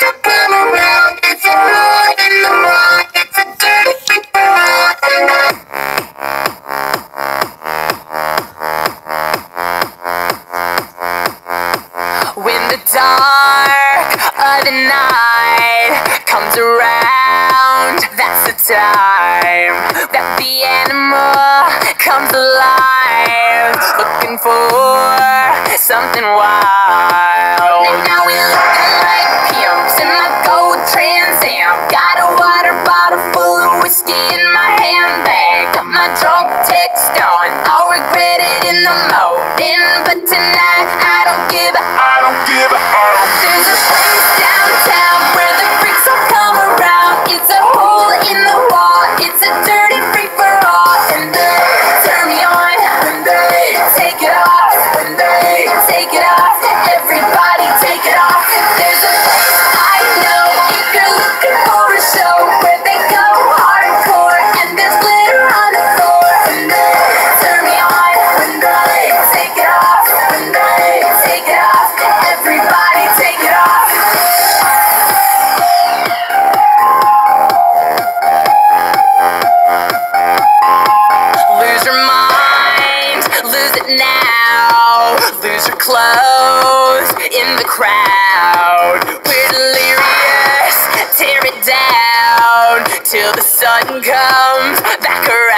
are come around. It's a than the wrong. It's a dirty freak for. When the dark of the night comes around, that's the time that the animal comes alive, looking for something wild. Whiskey in my handbag. Got my drunk text on. I'll regret it in the morning, but tonight I don't give a I don't give a There's a place downtown where the freaks all come around. It's a hole in the wall. It's a dirty now. Lose your clothes in the crowd. We're delirious, tear it down till the sun comes back around.